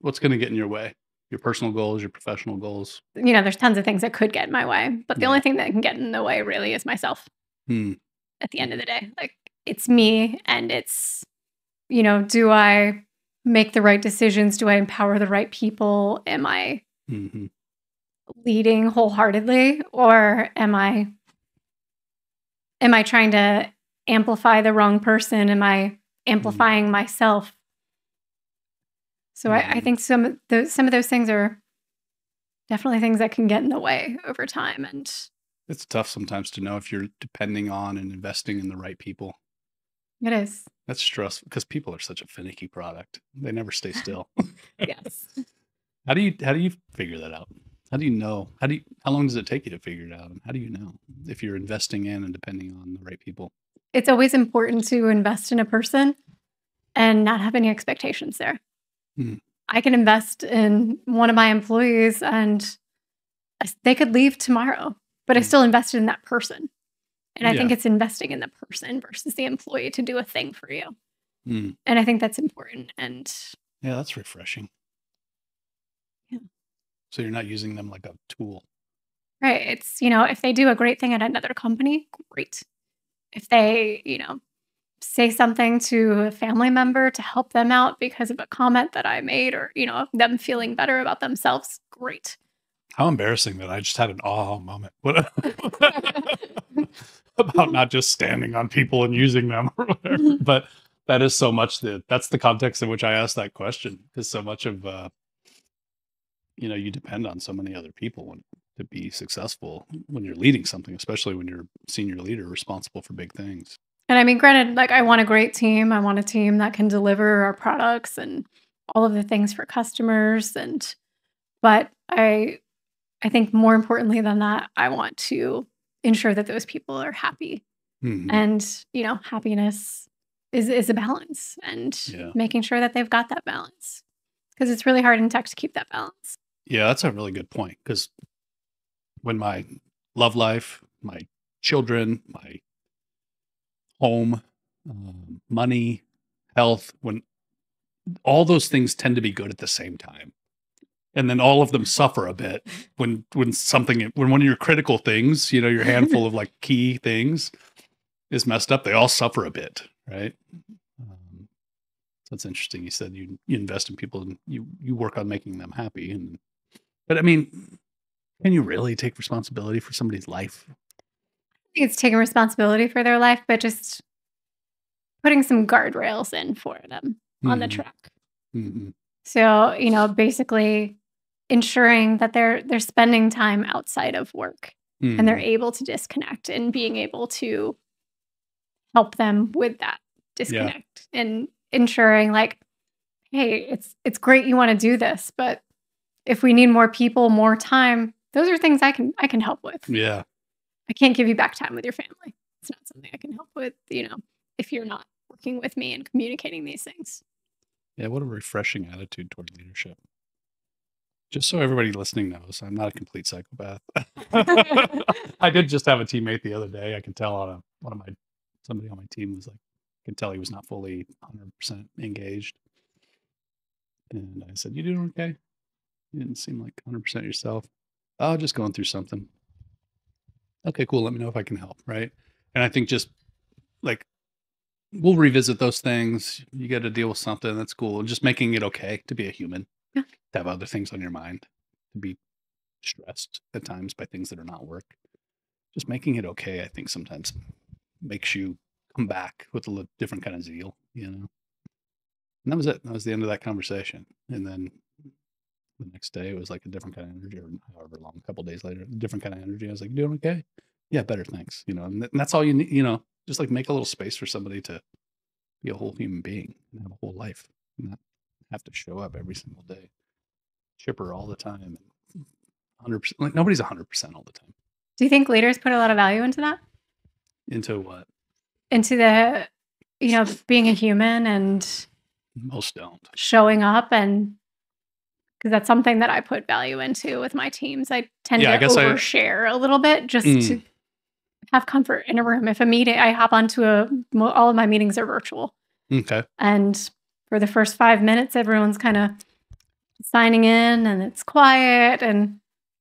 what's going to get in your way? Your personal goals, your professional goals. You know, there's tons of things that could get in my way, but the Yeah. only thing that can get in the way really is myself Hmm. at the end of the day. Like it's me and it's, you know, do I make the right decisions? Do I empower the right people? Am I hmm leading wholeheartedly or am I am I trying to amplify the wrong person? Am I amplifying mm. myself? So I, I think some of those some of those things are definitely things that can get in the way over time. And It's tough sometimes to know if you're depending on and investing in the right people. it is. That's stressful because people are such a finicky product. They never stay still. Yes. how do you how do you figure that out? How do you know? How do you how long does it take you to figure it out? And how do you know if you're investing in and depending on the right people? it's always important to invest in a person and not have any expectations there. Hmm. I can invest in one of my employees and they could leave tomorrow, but I Hmm. still invested in that person. And I think it's investing in the person versus the employee to do a thing for you. Hmm. And I think that's important. And Yeah, that's refreshing. So you're not using them like a tool. right, it's, you know, if they do a great thing at another company, great. If they, you know, say something to a family member to help them out because of a comment that I made or, you know, them feeling better about themselves, great. How embarrassing that I just had an aha moment. What about not just standing on people and using them or whatever. Mhm. But that is so much the that's the context in which I asked that question. Because so much of uh you know, you depend on so many other people when, to be successful when you're leading something, especially when you're senior leader responsible for big things. And I mean, granted, like I want a great team. I want a team that can deliver our products and all of the things for customers. And but I I think more importantly than that, I want to ensure that those people are happy. Mhm. And, you know, happiness is is a balance and Yeah. making sure that they've got that balance. Because it's really hard in tech to keep that balance. Yeah, that's a really good point. Because when my love life, my children, my home, um, money, health, when all those things tend to be good at the same time, and then all of them suffer a bit when when something when one of your critical things, you know, your handful of like key things is messed up, they all suffer a bit, right? Um, it's interesting. You said you you invest in people and you you work on making them happy, and but I mean, can you really take responsibility for somebody's life? I think it's taking responsibility for their life, but just putting some guardrails in for them on the Mhm, track. mhm. So, you know, basically ensuring that they're they're spending time outside of work and they're Mhm. able to disconnect and being able to help them with that disconnect and ensuring like hey, it's it's great you want to do this, but if we need more people, more time, those are things I can I can help with. yeah, I can't give you back time with your family. It's not something I can help with, you know, if you're not working with me and communicating these things. yeah. What a refreshing attitude toward leadership. Just so everybody listening knows, I'm not a complete psychopath. I did just have a teammate the other day. I can tell on a, one of my somebody on my team was like, I can tell he was not fully 100% engaged. And I said, "You doing okay? You didn't seem like 100% yourself. Oh, just going through something. Okay, cool. Let me know if I can help. Right. And I think just like we'll revisit those things. You got to deal with something that's cool. And just making it okay to be a human, Yeah. to have other things on your mind, to be stressed at times by things that are not work. Just making it okay, I think sometimes makes you come back with a different kind of zeal, you know. And that was it. That was the end of that conversation. And then the next day, it was like a different kind of energy, or however long, a couple days later, different kind of energy. I was like, doing okay? Yeah, better, thanks." You know, and, th- and that's all you need. You know, just like make a little space for somebody to be a whole human being and have a whole life, and not have to show up every single day, chipper all the time, and hundred percent. Like nobody's hundred percent all the time. Do you think leaders put a lot of value into that? Into what Into the, you know, being a human and most don't. showing up and because that's something that I put value into with my teams. I tend Yeah, I to I- overshare a little bit just Mm. to have comfort in a room. If a meeting, I hop onto a, all of my meetings are virtual. Okay. And for the first five minutes, everyone's kind of signing in and it's quiet. And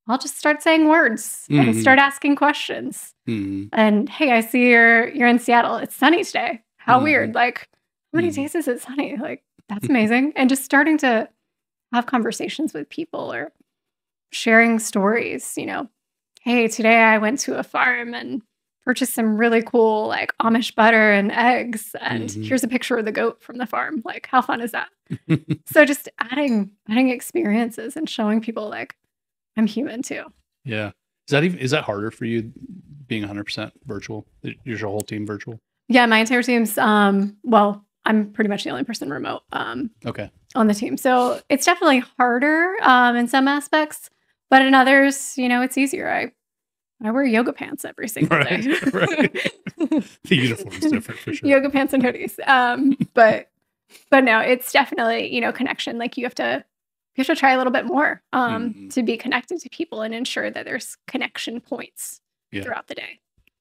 I'll just start saying words and Mhm. start asking questions. Mm, And hey, I see you're you're in Seattle. It's sunny today. How Mhm. weird. Like, how many Mhm. days is it sunny? Like, that's amazing. and just starting to have conversations with people or sharing stories, you know. Hey, today I went to a farm and purchased some really cool like Amish butter and eggs. And Mhm. here's a picture of the goat from the farm. Like, how fun is that? so just adding adding experiences and showing people like I'm human too. yeah. Is that even is that harder for you being 100% virtual? Is your whole team virtual? Yeah, my entire team's um well, I'm pretty much the only person remote um Okay. on the team. So it's definitely harder um in some aspects, but in others, you know, it's easier. I I wear yoga pants every single Right, day. right. The uniform's different for sure. yoga pants and hoodies. Um but but no, it's definitely, you know, connection. Like you have to you have to try a little bit more um Mhm. to be connected to people and ensure that there's connection points Yeah. throughout the day.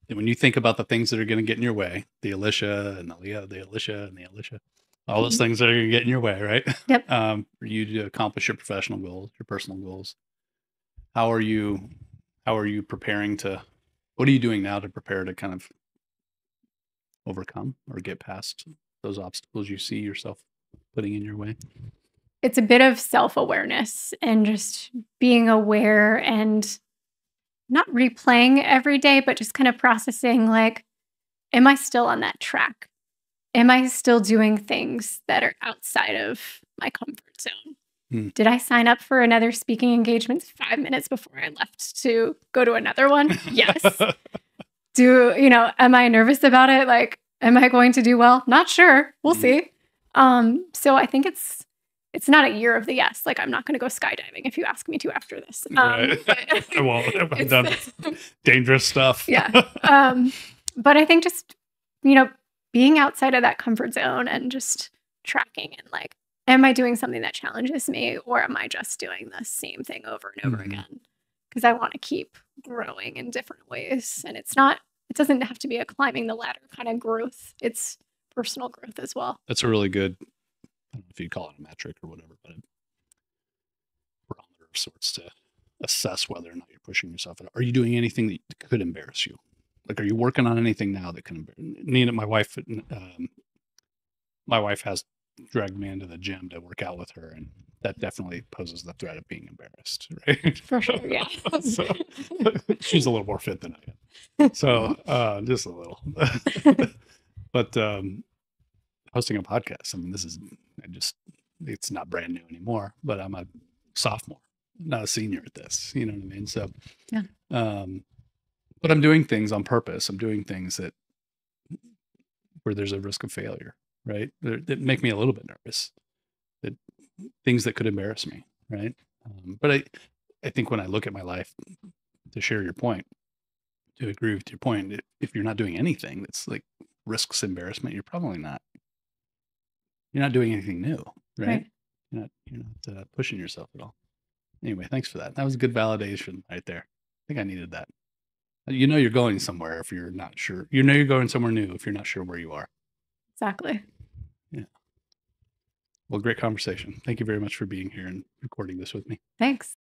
And when you think about the things that are going to get in your way, the Alicia and the Leah, the Alicia and the Alicia, all those Mhm. things that are going to get in your way, right? Yep. Um, for you to accomplish your professional goals, your personal goals. How are you? How are you preparing to? What are you doing now to prepare to kind of overcome or get past those obstacles you see yourself putting in your way? it's a bit of self-awareness and just being aware and not replaying every day but just kind of processing like am i still on that track? Am i still doing things that are outside of my comfort zone? Hmm. did i sign up for another speaking engagement 5 minutes before i left to go to another one? Yes. Do you know am i nervous about it? Like am i going to do well? Not sure. We'll Mhm. see. Um so i think it's it's not a year of the yes like i'm not going to go skydiving if you ask me to after this um, Right. I won't. I've It's- done dangerous stuff. Yeah. um but i think just you know being outside of that comfort zone and just tracking and like am i doing something that challenges me or am i just doing the same thing over and over Mhm. again because i want to keep growing in different ways and it's not it doesn't have to be a climbing the ladder kind of growth it's personal growth as well That's a really good. I don't know if you'd call it a metric or whatever, but a barometer of sorts to assess whether or not you're pushing yourself. Are you doing anything that could embarrass you? Like, are you working on anything now that can embarrass? Nina, my wife, um, my wife has dragged me into the gym to work out with her, and that definitely poses the threat of being embarrassed, right? for sure yeah so she's a little more fit than I am. So uh, just a little. but um, hosting a podcast, I mean, this is I just it's not brand new anymore, but I'm a sophomore, not a senior at this. You know what I mean? So Yeah. Um, but I'm doing things on purpose. I'm doing things that where there's a risk of failure, right? That, that make me a little bit nervous. That things that could embarrass me, right? Um, but I, I think when I look at my life, to share your point, to agree with your point, if you're not doing anything that's like risks embarrassment, you're probably not. You're not doing anything new, right? Right. You're not. You're not uh, pushing yourself at all. Anyway, thanks for that. That was a good validation right there. I think I needed that. You know you're going somewhere if you're not sure. You know you're going somewhere new if you're not sure where you are. exactly Yeah. Well, great conversation. Thank you very much for being here and recording this with me. thanks